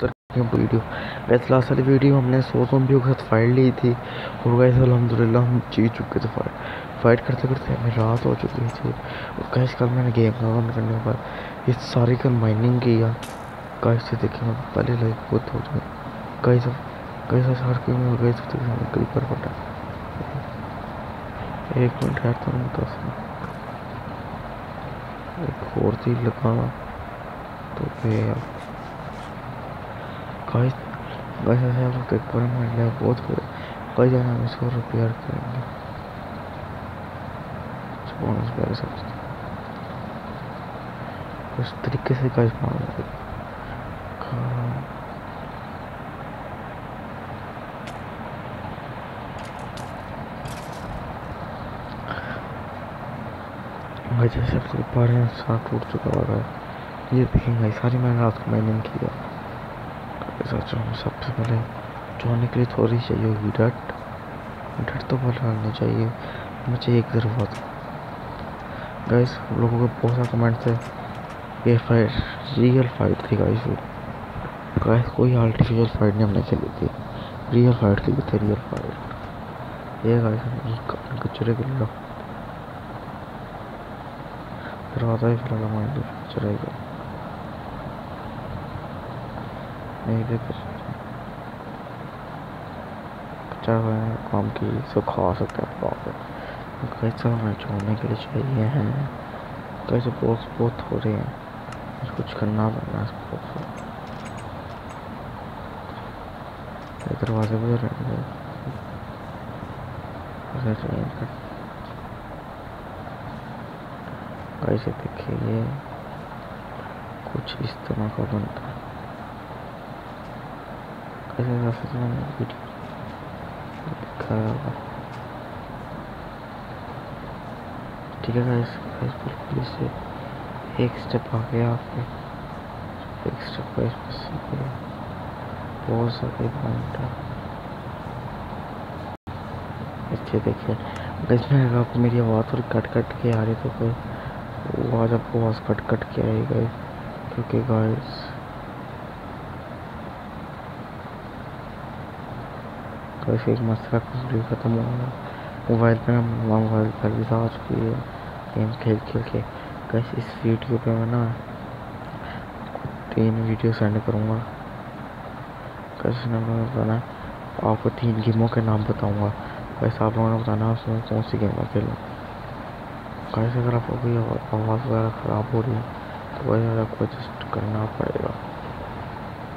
Video. वैसे last वाली video हमने सौ जोम्बियों के साथ फाइट ली थी और वैसे अलहमदिल्ला हम जीत चुके थे फाइट फाइट करते करते हमें रात हो चुकी थी और कैश कल मैंने गेम खत्म करने के बाद। इस सारी कल माइनिंग किया कैश से देखे मैं पहले लाइक बहुत हो गया। कई सब कई सब हर कोई में गए थे क्रीपर पटा एक मिनट है तो बता एक और चीज़ लगा। तो फिर गाइस गाइस ऐसे लिया बहुत कई हम इसको रिपेयर करेंगे। बोनस तरीके से गाइस मार भाई जैसे आपको बारह सात टूट चुका होगा, ये देखेंगे सारी मैंने रात को माइनिंग किया सोच रहा हूँ सबसे पहले जोड़ने के लिए थोड़ी चाहिए होगी डट डट तो बोल डालनी चाहिए। मुझे एक ज़रूरत गाइस लोगों के बहुत सारे कमेंट्स है ये फाइट रियल फाइट थी गाइस गाइस कोई आर्टिफिशियल फाइट नहीं हमने खेली थी। रियल फाइट खेली थी रियल फाइट ये गाइस कचरे के लिए दरवाज़ा ही फ़िलहाल हमारे चलेगा नहीं दे पचास काम की खा सकते हैं प्रॉफिट कैसे हमें छोड़ने के लिए चाहिए हैं। कैसे बहुत बहुत हो रहे हैं। कुछ करना पड़ना इसको दरवाजे भी रहेंगे कैसे देखिए कुछ इस तरह का बनता है। होगा ठीक है गाइस गाइस बिल्कुल इससे एक स्टेप आगे आपके एक स्टेप गाइस बहुत सारे अच्छे देखिए गाइस मैं आपको मेरी आवाज़ थोड़ी कट कट के आ रही तो फिर आवाज़ आपको आवाज़ कट कट के गाइस क्योंकि गाइस वैसे एक मसला कंप्लीट ख़त्म हो। गया मोबाइल पे ना मोबाइल पर भी आ चुकी है गेम खेल खेल के। कैसे इस वीडियो पे मैं ना तीन वीडियो सेंड करूँगा। कैसे ना मैं बताना, आपको तीन गेमों के नाम बताऊँगा। वैसे आप लोगों ने बताना, उसमें कौन सी गेम खेलूँ कैसे अगर आपको कोई आवाज़ वगैरह ख़राब हो रही है तो वैसे आपको एडजस्ट करना पड़ेगा।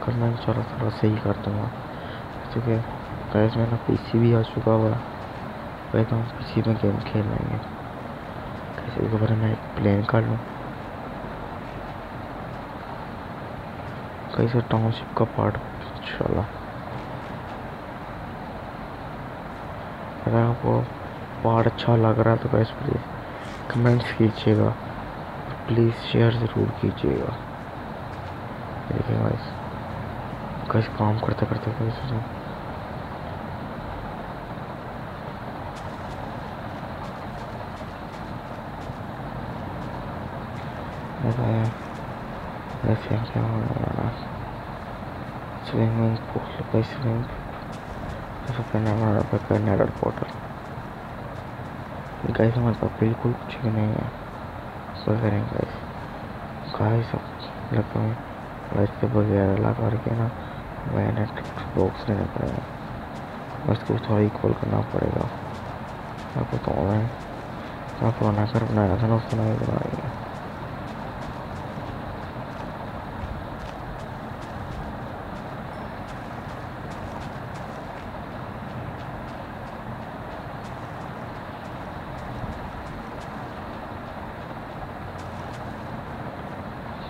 करना चलो, थोड़ा सही कर दूँगा। क्योंकि गैस मेरा पीसी भी आ चुका हुआ। है तो हम पीसी में गेम खेल लेंगे कैसे के बारे में प्लेन कर लूँ? कैसे टाउनशिप का पार्ट चला? अगर आपको पार्ट अच्छा लग रहा है तो कैसे प्लीज़ कमेंट्स कीजिएगा। प्लीज़ शेयर ज़रूर कीजिएगा। देखिए गाइस काम करते करते कैसे Pool by swimming pool open हमारा पास बिल्कुल कुछ भी नहीं है है लाइट वगैरह लगा करके ना मैंने बॉक्स लेना पड़ेगा बस कुछ थोड़ा इक्वल करना पड़ेगा आपको तो ऑनलाइन आप पुराना घर बनाया था ना उसको नहीं बनाएँगे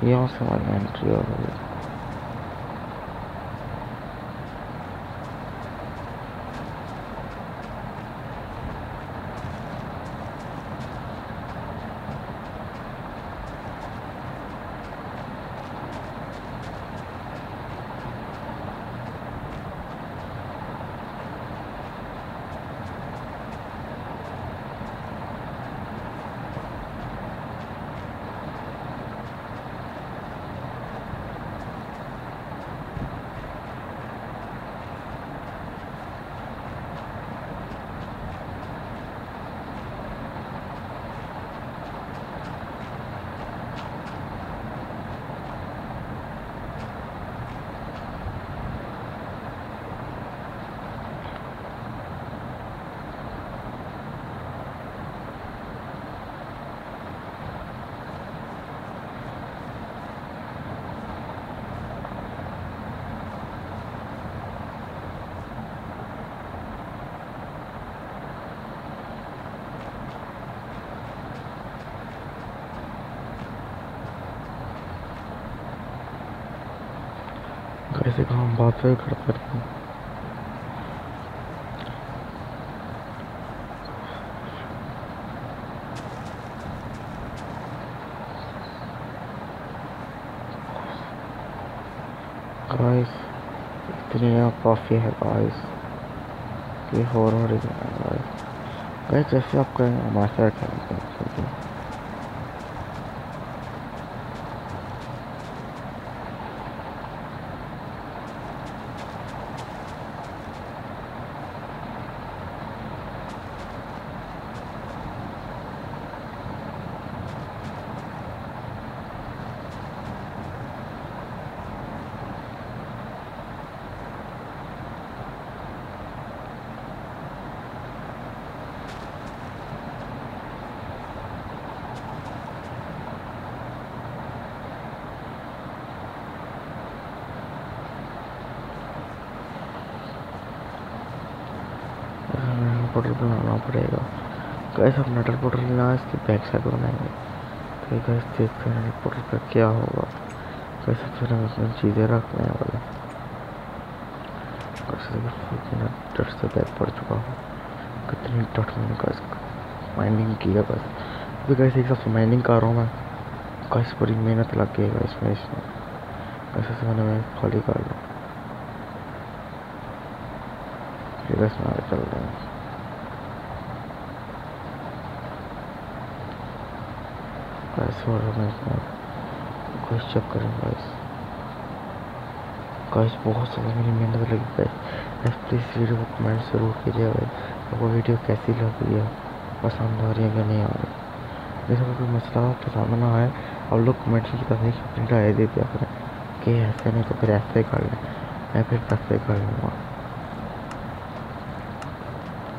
yang 只有 कैसे काम बात फिर करते रहे गाइस इतनी काफ़ी है गाइस ये फॉरवर्ड गाइस गाइस जैसे आप कहेंगे हमारे साथ करेंगे पोर्टल बनाना पड़ेगा। कैसे हम नटर पोर्टल ना इसकी बैक साइड बनाएँगे। तो कैसे देखते हैं नटर पोर्टल का क्या होगा। कैसे फिर हम इसमें चीज़ें रखने वाले। कैसे नटर से बैक पड़ चुका हूँ, कितनी डट मैंने कैसे माइनिंग किया बस। अभी कैसे एक सबसे माइनिंग कर रहा हूँ मैं। कैसे बड़ी मेहनत लग गई है इसमें इसमें। कैसे से मैंने मैं खाली कर लूँ। इसमें आगे चल रहे हैं। गाइस और मैं गाइस चेक करें गाइस गाइस बहुत ज़्यादा मेरी मेहनत लगी गाइस गाइस प्लीज़ वीडियो को कमेंट ज़रूर कीजिए गाइस आपको वीडियो कैसी लग रही है? पसंद आ रही है कि नहीं आ रही? जैसे कोई मसला पसंद ना आए आप लोग कमेंट में बता दें अपनी राय दे दिया करें। कि ऐसे नहीं तो फिर ऐसे कर लें। मैं फिर ऐसे कर लूँगा।